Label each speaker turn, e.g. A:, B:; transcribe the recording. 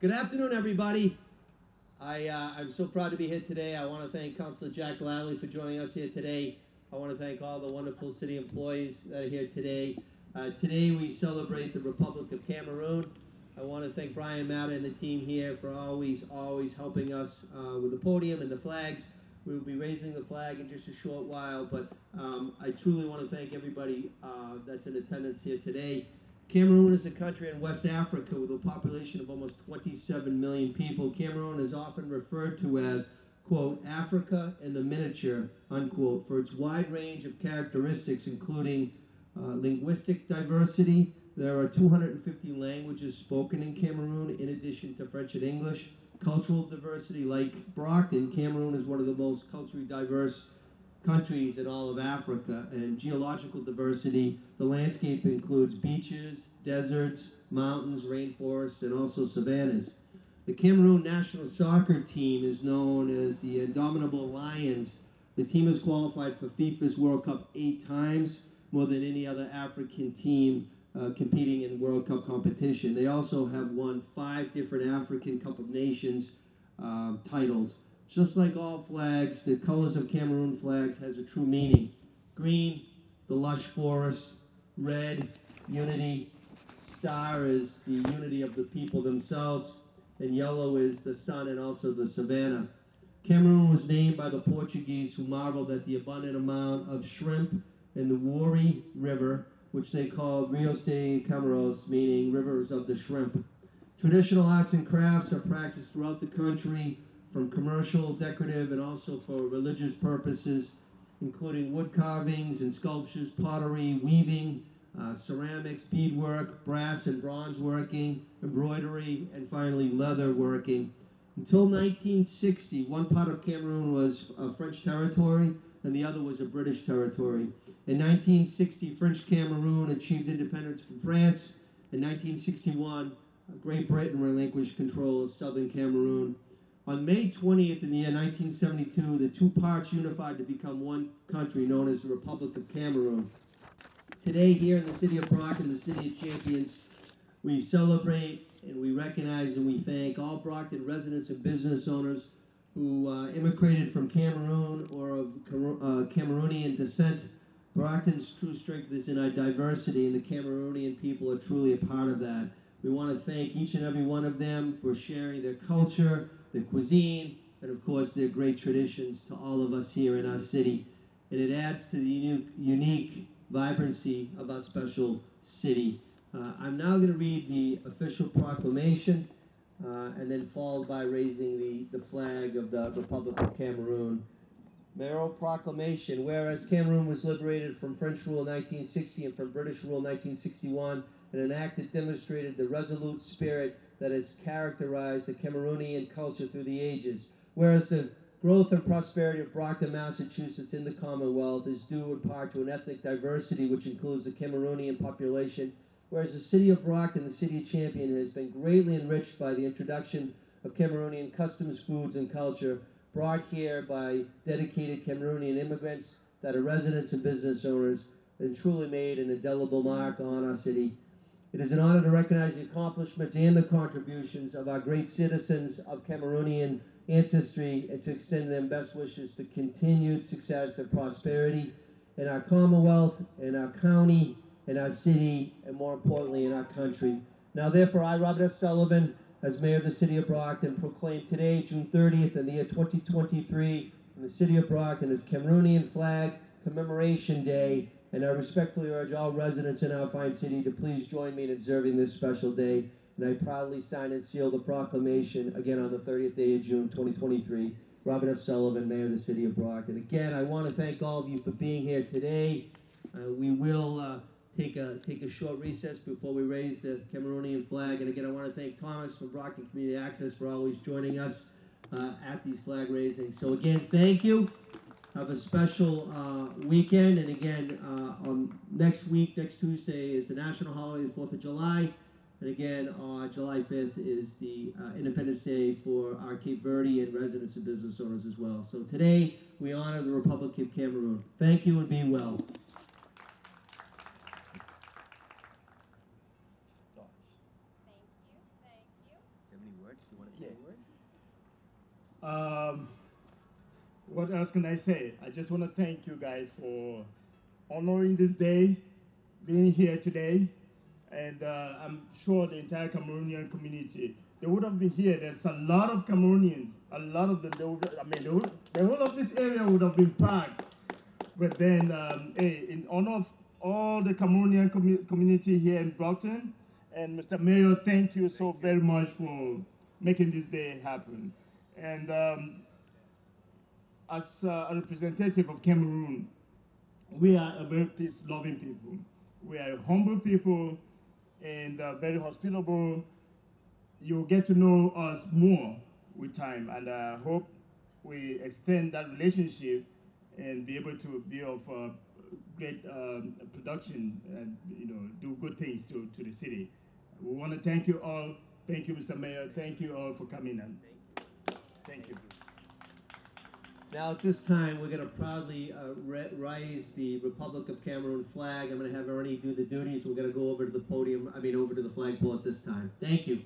A: Good afternoon, everybody. I, uh, I'm so proud to be here today. I want to thank Councilor Jack Lally for joining us here today. I want to thank all the wonderful city employees that are here today. Uh, today we celebrate the Republic of Cameroon. I want to thank Brian Matter and the team here for always, always helping us uh, with the podium and the flags. We will be raising the flag in just a short while, but um, I truly want to thank everybody uh, that's in attendance here today. Cameroon is a country in West Africa with a population of almost 27 million people. Cameroon is often referred to as, quote, Africa in the miniature, unquote, for its wide range of characteristics, including uh, linguistic diversity. There are 250 languages spoken in Cameroon, in addition to French and English. Cultural diversity, like Brockton, Cameroon is one of the most culturally diverse countries in all of Africa. And geological diversity, the landscape includes beaches, deserts, mountains, rainforests, and also savannas. The Cameroon national soccer team is known as the Indomitable Lions. The team has qualified for FIFA's World Cup eight times, more than any other African team uh, competing in World Cup competition. They also have won five different African Cup of Nations uh, titles. Just like all flags, the colors of Cameroon flags has a true meaning. Green, the lush forest. Red, unity. Star is the unity of the people themselves. And yellow is the sun and also the savannah. Cameroon was named by the Portuguese who marveled at the abundant amount of shrimp in the Wouri River, which they called Rios de Camaros, meaning rivers of the shrimp. Traditional arts and crafts are practiced throughout the country from commercial, decorative, and also for religious purposes, including wood carvings and sculptures, pottery, weaving, uh, ceramics, beadwork, brass and bronze working, embroidery, and finally leather working. Until 1960, one part of Cameroon was a French territory and the other was a British territory. In 1960, French Cameroon achieved independence from France. In 1961, Great Britain relinquished control of southern Cameroon. On May 20th in the year 1972, the two parts unified to become one country known as the Republic of Cameroon. Today, here in the city of Brockton, the city of champions, we celebrate and we recognize and we thank all Brockton residents and business owners who uh, immigrated from Cameroon or of uh, Cameroonian descent. Brockton's true strength is in our diversity, and the Cameroonian people are truly a part of that. We want to thank each and every one of them for sharing their culture, their cuisine, and of course their great traditions to all of us here in our city. And it adds to the unique, unique vibrancy of our special city. Uh, I'm now going to read the official proclamation uh, and then followed by raising the, the flag of the Republic of Cameroon. Mayoral Proclamation, whereas Cameroon was liberated from French rule in 1960 and from British rule in 1961, and an act that demonstrated the resolute spirit that has characterized the Cameroonian culture through the ages, whereas the growth and prosperity of Brockton, Massachusetts in the Commonwealth is due in part to an ethnic diversity which includes the Cameroonian population, whereas the city of Brockton, the city of Champion, has been greatly enriched by the introduction of Cameroonian customs, foods, and culture brought here by dedicated Cameroonian immigrants that are residents and business owners and truly made an indelible mark on our city it is an honor to recognize the accomplishments and the contributions of our great citizens of Cameroonian ancestry and to extend them best wishes to continued success and prosperity in our Commonwealth, in our county, in our city, and more importantly, in our country. Now, therefore, I, Robert F. Sullivan, as Mayor of the City of Brockton, proclaim today, June 30th, in the year 2023, in the City of Brockton as Cameroonian Flag Commemoration Day and I respectfully urge all residents in our fine city to please join me in observing this special day. And I proudly sign and seal the proclamation again on the 30th day of June 2023. Robert F. Sullivan, Mayor of the City of Brockton. Again, I want to thank all of you for being here today. Uh, we will uh, take a take a short recess before we raise the Cameroonian flag. And again, I want to thank Thomas from Brockton Community Access for always joining us uh, at these flag raisings. So again, thank you have a special uh, weekend. And again, uh, on next week, next Tuesday, is the national holiday, the 4th of July. And again, uh, July 5th is the uh, Independence Day for our Cape Verdean residents and business owners as well. So today, we honor the Republic of Cameroon. Thank you and be well.
B: Thank you. Thank you.
A: Any words. You want to say
B: Yeah.
A: any words?
B: Um, what else can I say? I just want to thank you guys for honoring this day, being here today, and uh, I'm sure the entire Cameroonian community they would have been here. There's a lot of Cameroonians, a lot of them. They would, I mean, would, the whole of this area would have been packed. But then, um, hey, in honor of all the Cameroonian commu- community here in Brockton, and Mr. Mayor, thank you so very much for making this day happen. And um, as uh, a representative of Cameroon, we are a very peace-loving people. We are humble people and uh, very hospitable. You'll get to know us more with time, and I hope we extend that relationship and be able to be of uh, great um, production and you know do good things to, to the city. We want to thank you all. Thank you, Mr. Mayor. Thank you all for coming in. Thank you.
A: Now, at this time, we're going to proudly uh, raise the Republic of Cameroon flag. I'm going to have Ernie do the duties. We're going to go over to the podium, I mean, over to the flagpole at this time. Thank you.